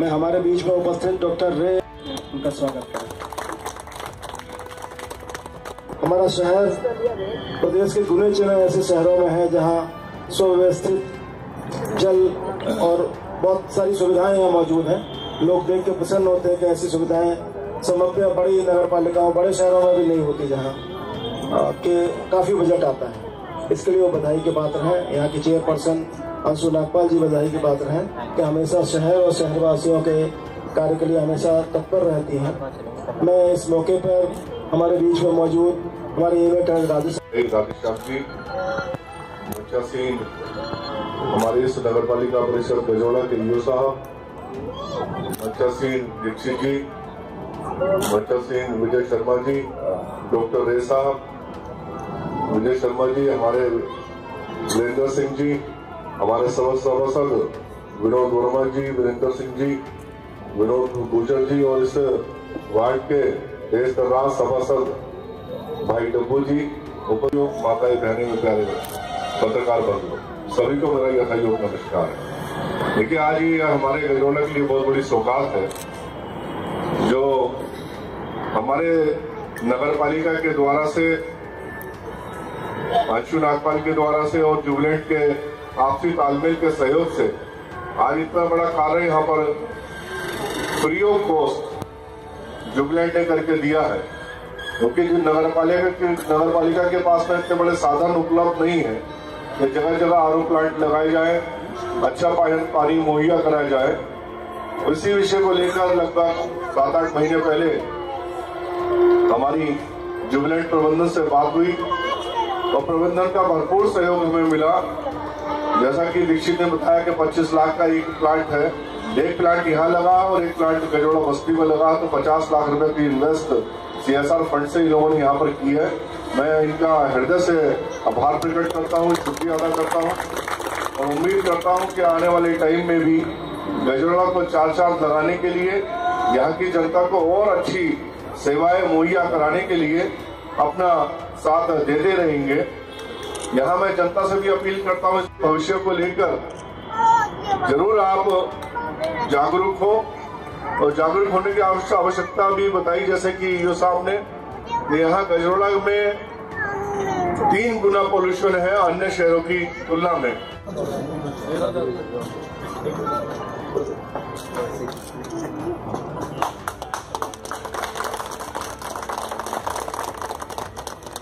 मैं हमारे बीच में उपस्थित डॉक्टर रे उनका स्वागत करें। हमारा शहर प्रदेश के गुने चुने ऐसे शहरों में है जहाँ सुव्यवस्थित जल और बहुत सारी सुविधाएँ यहाँ मौजूद हैं। लोग देख के प्रसन्न होते हैं कि ऐसी सुविधाएँ समग्र बड़ी नगर पालिकाओं बड़े शहरों में भी नहीं होती जहाँ के काफ़ी बजट आता है। इसके लिए वो बधाई के पात्र हैं। यहाँ के चेयरपर्सन अंशु नागपाल जी बधाई के पात्र हैं कि हमेशा शहर और शहरवासियों के कार्य के लिए हमेशा तत्पर रहती हैं। मैं इस मौके पर हमारे बीच में मौजूद हमारे इवेंट बच्चा सिंह हमारे इस नगर पालिका परिषद गजोड़ा के यू साहब बच्चा सिंह दीक्षित जी बच्चा सिंह विजय शर्मा जी, डॉक्टर रे साहब विजय शर्मा जी, हमारे वीरेंद्र सिंह जी, हमारे सभा सभासद विनोद वर्मा जी, वीरेंद्र सिंह जी, विनोद गुजर जी और इस वार्ड के देश दरराज सभासद भाई डब्बू जी उपयोग माताएँ बहने में प्यारे पत्रकार बंधु सभी को मेरा यथायोग नमस्कार है। देखिए, आज ये हमारे गजरोला के लिए बहुत बड़ी सौगात है, जो हमारे नगर पालिका के द्वारा से अंशु नागपाल के द्वारा से और जुबलेट के आपसी तालमेल के सहयोग से आज इतना बड़ा कार्य यहाँ पर फ्री ऑफ़ कॉस्ट जुबलेट ने करके दिया है। क्योंकि जो नगर पालिका नगर पालिका के पास में इतने बड़े साधन उपलब्ध नहीं है कि जगह जगह आर प्लांट लगाए जाए अच्छा पानी मुहैया कराया जाए। इसी विषय को लेकर लगभग सात आठ महीने पहले हमारी जुबलेंट प्रबंधन से बात हुई। और प्रबंधन का भरपूर सहयोग हमें मिला। जैसा कि दीक्षित ने बताया कि 25 लाख का एक प्लांट है। एक प्लांट यहाँ लगा और एक प्लांट गजोड़ा बस्ती में लगा तो 50 लाख रुपए की इन्वेस्ट सीएसआर फंड से इन लोगों ने यहाँ पर की है। मैं इनका हृदय से आभार प्रकट करता हूँ, शुक्रिया अदा करता हूँ और उम्मीद करता हूँ कि आने वाले टाइम में भी गजोड़ा को चार चार लगाने के लिए, यहाँ की जनता को और अच्छी सेवाएँ मुहैया कराने के लिए अपना साथ देते रहेंगे। यहाँ मैं जनता से भी अपील करता हूँ भविष्य को लेकर। ज़रूर आप जागरूक हो और जागरूक होने की आवश्यकता भी बताई, जैसे कि यो साहब ने। यहाँ गजरोला में तीन गुना पोल्यूशन है अन्य शहरों की तुलना में।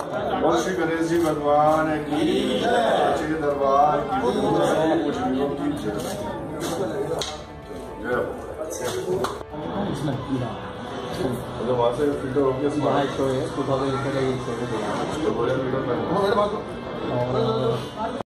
श्री गणेश जी भगवान की जय दरबार की कुछ पूजनियों की जय जय तो तो तो तो तो तो तो है टू थाउज़ेंड का तो तो है तो बड़े मीटर में और